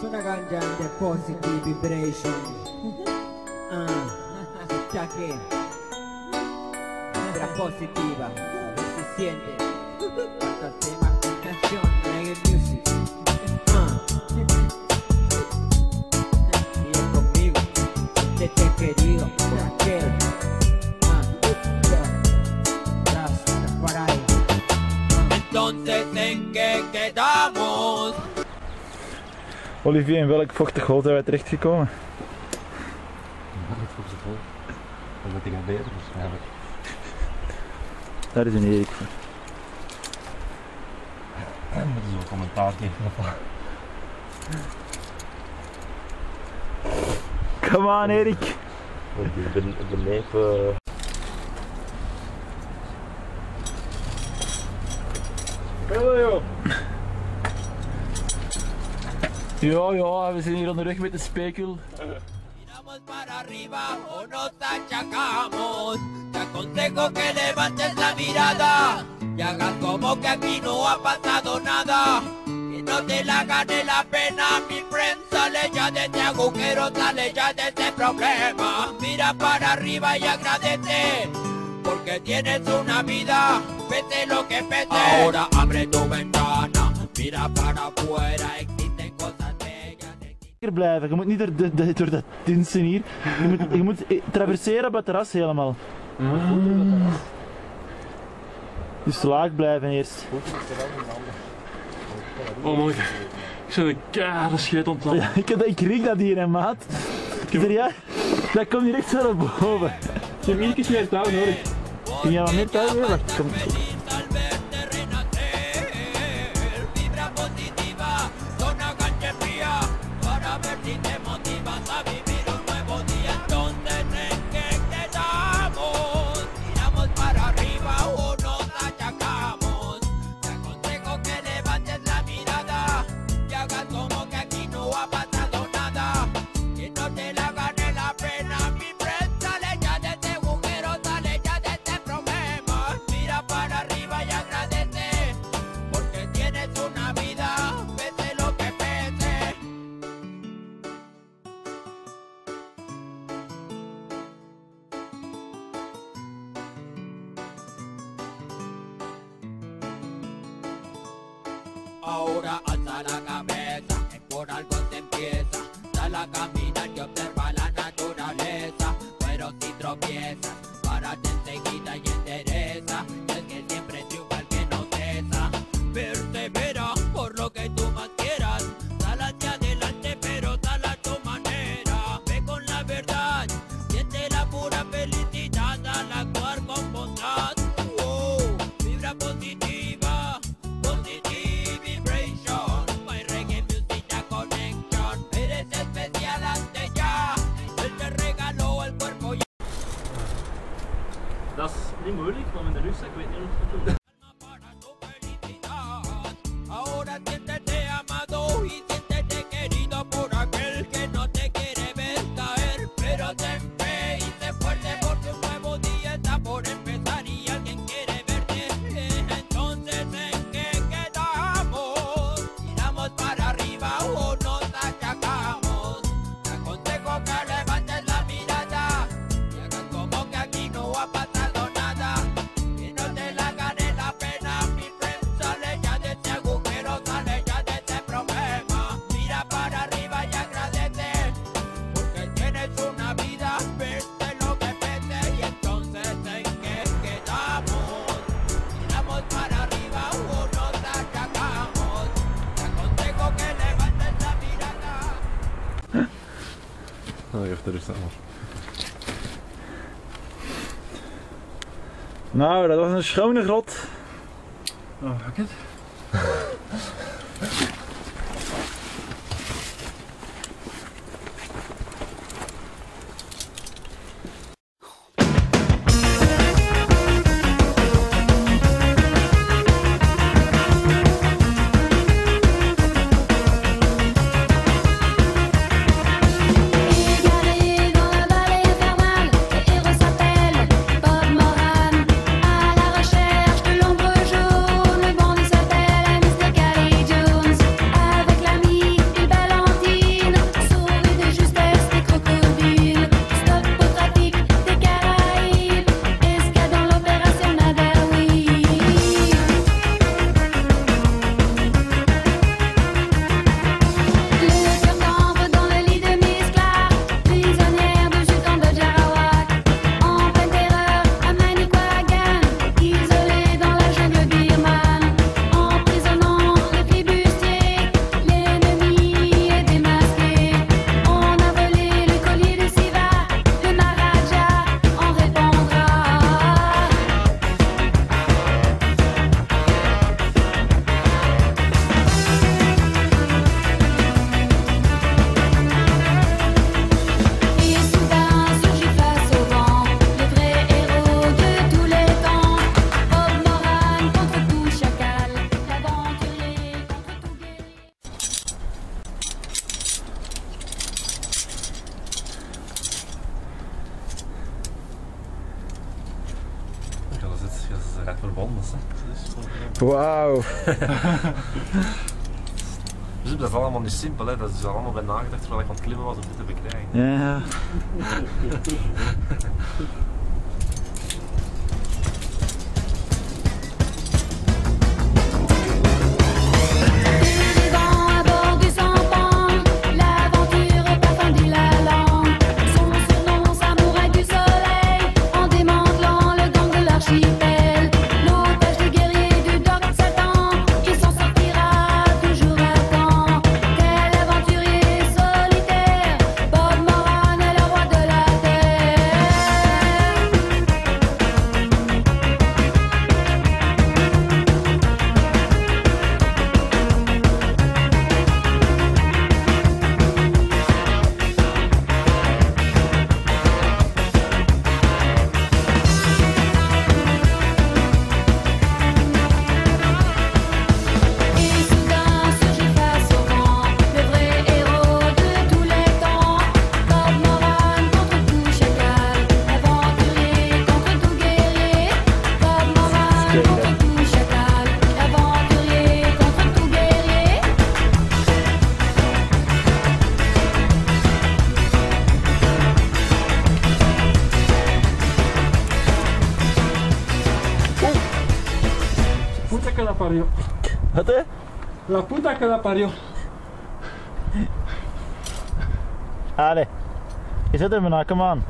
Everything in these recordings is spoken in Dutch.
Suena ganja de positive vibration. Ah, ya que vibra positiva, se siente. Hasta tema canción, reggae music. Ah. Y es conmigo, siéntete querido por aquel. Ah, ya. Rastafari. Entonces, ¿en qué quedamos? Olivier, in welk vochtig hol zijn wij terechtgekomen? Niet voor z'n vol. Dat moet ik gaan beter waarschijnlijk. Daar is een Erik. Dan moeten ze wel commentaar geven. Come on Erik! De, de neef... eh, Ja, ja, we zijn hier onderweg met de spekel. Miramos para arriba o nos achacamos. Te aconsejo que levantes la mirada y hagas como que aquí no ha pasado nada. Que no te la gane la pena, mi friend. Sale ya de este agujero, sale ya de este problema. Mira para arriba y agradece. Porque tienes una vida, pese lo que pese. Ahora abre tu ventana, mira para afuera, blijven, je moet niet door, de, door dat dinsen hier. Je moet, je moet traverseren op het terras helemaal. Dus laag blijven eerst. Oh man, ik ben een keiharde scheet ontland. Ja, ik, ik riek dat hier, hè, maat. Ik zeg, ja, dat komt hier echt zo naar boven. Ik heb iedere keer meer touw nodig. Kun je wat meer weer? Ahora alza la cabeza, niet moeilijk, maar met de rugzak weet ik niet of dat doet. alma Nou, geef de rust aan maar. Nou, dat was een schone grot. Oh, fuck it. Wauw. Dus dat is allemaal niet simpel, hè. dat is allemaal bij nagedacht terwijl ik aan het klimmen was om dit te bekrijgen. Ja. parió. La puta que la parió. Allee. Je zit er maar na, come on.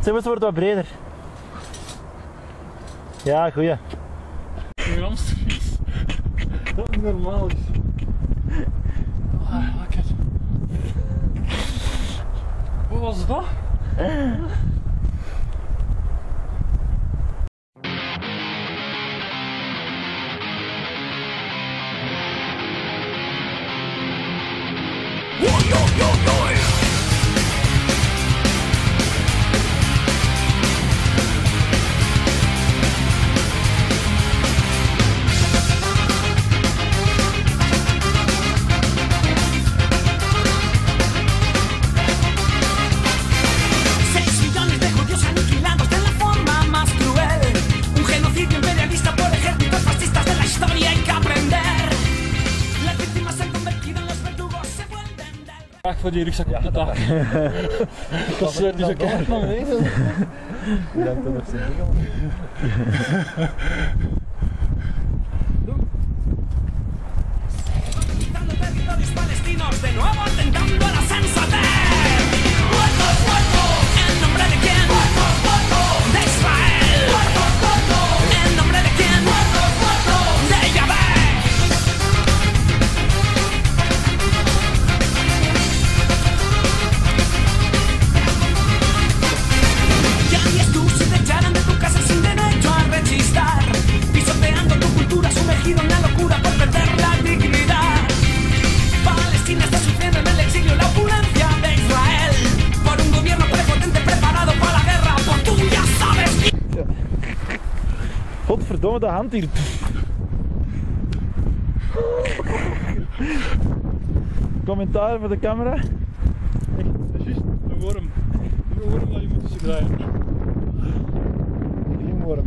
Zeg, het wordt wat breder. Ja, goeie. Mijn hamstervlies. Dat is normaal is. Ah, lekker. Wat was dat? Whoa, yo, yo. Voor die rugzak op de dag. Dat zo keihard naar beneden. Quitando territorios palestinos, de nuevo Godverdomme, de hand hier. Commentaar voor de camera? Dat is juist een worm. Een worm dat je moet draaien. Geen worm.